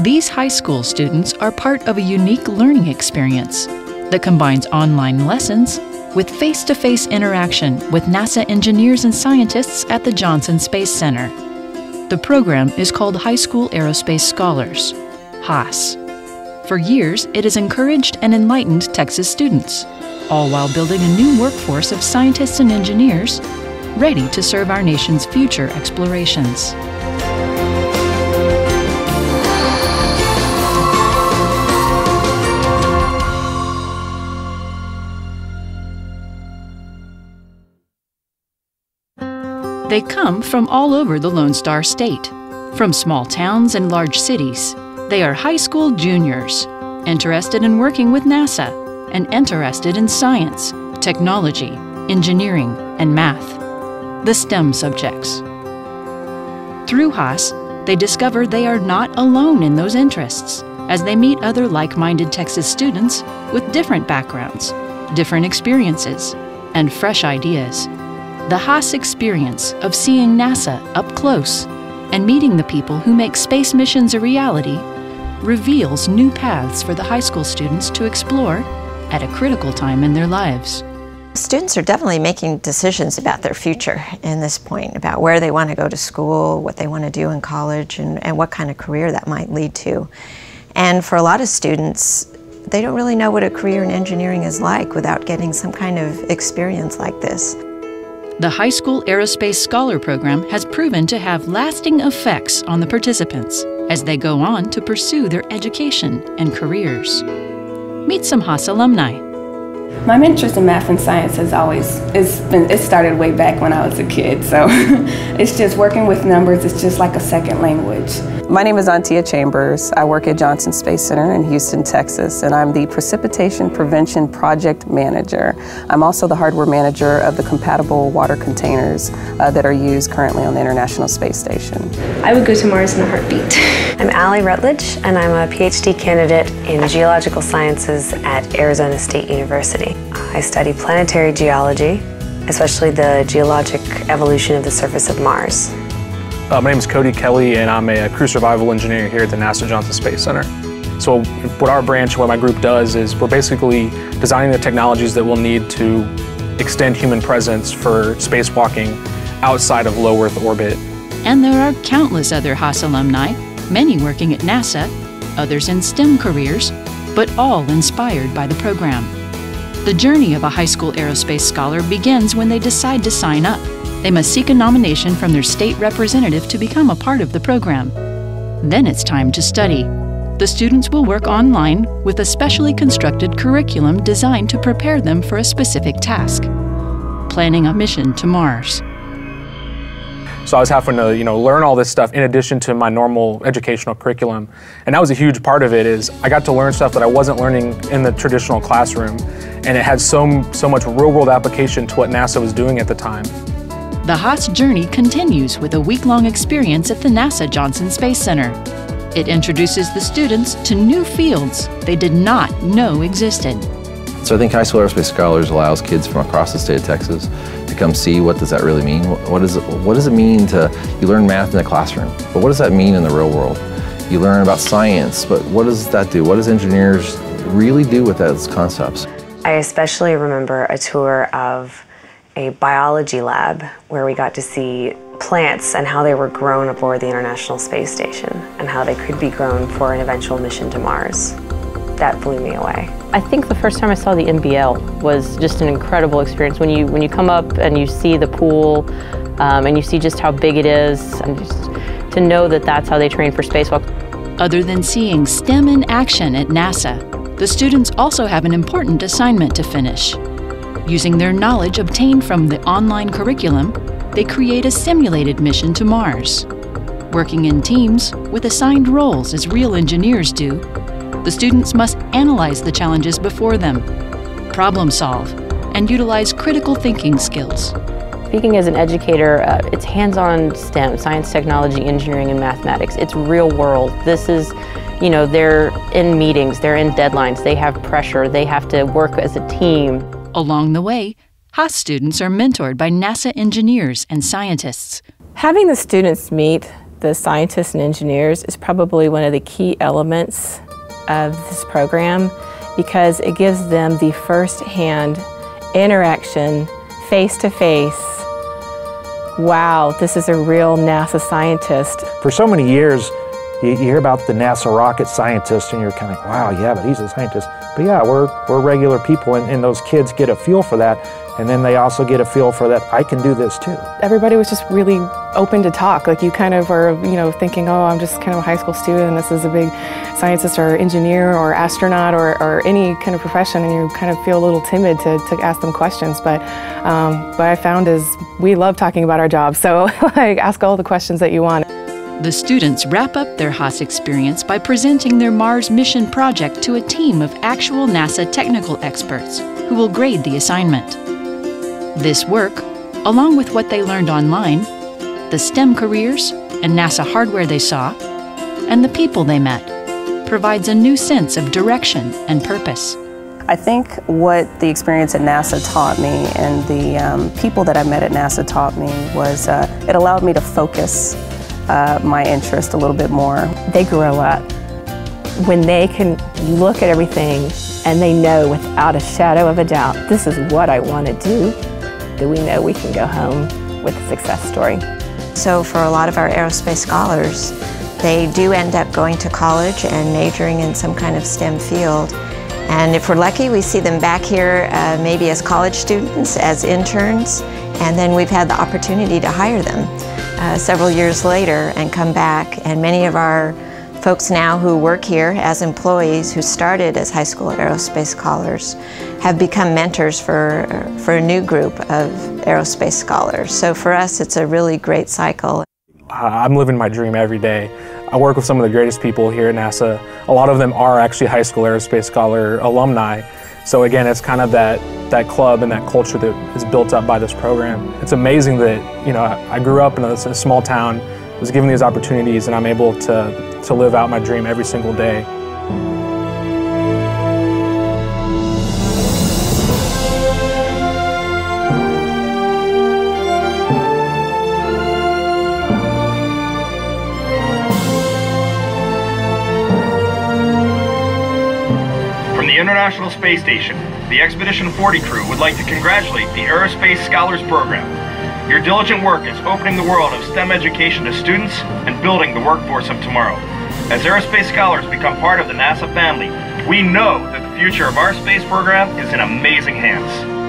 These high school students are part of a unique learning experience that combines online lessons with face to face interaction with NASA engineers and scientists at the Johnson Space Center. The program is called High School Aerospace Scholars, HAS. For years, it has encouraged and enlightened Texas students, all while building a new workforce of scientists and engineers ready to serve our nation's future explorations. They come from all over the Lone Star State, from small towns and large cities. They are high school juniors, interested in working with NASA and interested in science, technology, engineering, and math, the STEM subjects. Through HAS, they discover they are not alone in those interests as they meet other like minded Texas students with different backgrounds, different experiences, and fresh ideas. The HAS experience of seeing NASA up close and meeting the people who make space missions a reality reveals new paths for the high school students to explore at a critical time in their lives. Students are definitely making decisions about their future in this point, about where they want to go to school, what they want to do in college, and, and what kind of career that might lead to. And for a lot of students, they don't really know what a career in engineering is like without getting some kind of experience like this. The High School Aerospace Scholar Program has proven to have lasting effects on the participants as they go on to pursue their education and careers. Meet some HAS alumni. My interest in math and science has always it's been it started way back when I was a kid. So it's just working with numbers. It's just like a second language. My name is Antia Chambers. I work at Johnson Space Center in Houston, Texas, and I'm the Precipitation Prevention Project Manager. I'm also the hardware manager of the compatible water containers uh, that are used currently on the International Space Station. I would go to Mars in a heartbeat. I'm Allie Rutledge, and I'm a PhD candidate in geological sciences at Arizona State University. I study planetary geology, especially the geologic evolution of the surface of Mars. Uh, my name is Cody Kelly, and I'm a crew survival engineer here at the NASA Johnson Space Center. So what our branch, what my group does is we're basically designing the technologies that we'll need to extend human presence for spacewalking outside of low Earth orbit. And there are countless other HAS alumni, many working at NASA, others in STEM careers, but all inspired by the program. The journey of a high school aerospace scholar begins when they decide to sign up. They must seek a nomination from their state representative to become a part of the program. Then it's time to study. The students will work online with a specially constructed curriculum designed to prepare them for a specific task planning a mission to Mars. So I was having to, you know, learn all this stuff in addition to my normal educational curriculum. And that was a huge part of it is I got to learn stuff that I wasn't learning in the traditional classroom. And it had so, so much real world application to what NASA was doing at the time. The HAS journey continues with a week-long experience at the NASA Johnson Space Center. It introduces the students to new fields they did not know existed. So I think High School Aerospace Scholars allows kids from across the state of Texas to come see what does that really mean. What, is what does it mean to, you learn math in the classroom, but what does that mean in the real world? You learn about science, but what does that do? What does engineers really do with those concepts? I especially remember a tour of a biology lab where we got to see plants and how they were grown aboard the International Space Station and how they could be grown for an eventual mission to Mars. That blew me away. I think the first time I saw the NBL was just an incredible experience. When you when you come up and you see the pool um, and you see just how big it is, and just to know that that's how they train for spacewalk. Other than seeing STEM in action at NASA, the students also have an important assignment to finish. Using their knowledge obtained from the online curriculum, they create a simulated mission to Mars. Working in teams with assigned roles as real engineers do, the students must analyze the challenges before them, problem solve, and utilize critical thinking skills. Speaking as an educator, uh, it's hands-on STEM, science, technology, engineering, and mathematics. It's real world. This is, you know, they're in meetings, they're in deadlines, they have pressure, they have to work as a team. Along the way, HAS students are mentored by NASA engineers and scientists. Having the students meet the scientists and engineers is probably one of the key elements of this program because it gives them the first-hand interaction, face-to-face. Wow, this is a real NASA scientist. For so many years, you, hear about the NASA rocket scientist and you're kind of like, wow, yeah, but he's a scientist. But yeah, we're, we're regular people and, and those kids get a feel for that and then they also get a feel for that I can do this too. Everybody was just really open to talk. Like you kind of are, you know, thinking, oh, I'm just kind of a high school student and this is a big scientist or engineer or astronaut or, or any kind of profession and you kind of feel a little timid to, to ask them questions. But um, what I found is we love talking about our jobs. So like ask all the questions that you want. The students wrap up their HAS experience by presenting their Mars mission project to a team of actual NASA technical experts who will grade the assignment. This work, along with what they learned online, the STEM careers and NASA hardware they saw, and the people they met, provides a new sense of direction and purpose. I think what the experience at NASA taught me and the um, people that I met at NASA taught me was uh, it allowed me to focus uh, my interest a little bit more. They grow up when they can look at everything and they know without a shadow of a doubt, this is what I want to do that we know we can go home with a success story. So for a lot of our aerospace scholars, they do end up going to college and majoring in some kind of STEM field. And if we're lucky, we see them back here uh, maybe as college students, as interns, and then we've had the opportunity to hire them uh, several years later and come back. And many of our folks now who work here as employees who started as high school aerospace scholars have become mentors for, for a new group of aerospace scholars. So for us, it's a really great cycle. I'm living my dream every day. I work with some of the greatest people here at NASA. A lot of them are actually high school aerospace scholar alumni. So again, it's kind of that, that club and that culture that is built up by this program. It's amazing that, you know, I grew up in a, a small town, was given these opportunities, and I'm able to, to live out my dream every single day. International Space Station, the Expedition 40 crew would like to congratulate the Aerospace Scholars Program. Your diligent work is opening the world of STEM education to students and building the workforce of tomorrow. As aerospace scholars become part of the NASA family, we know that the future of our space program is in amazing hands.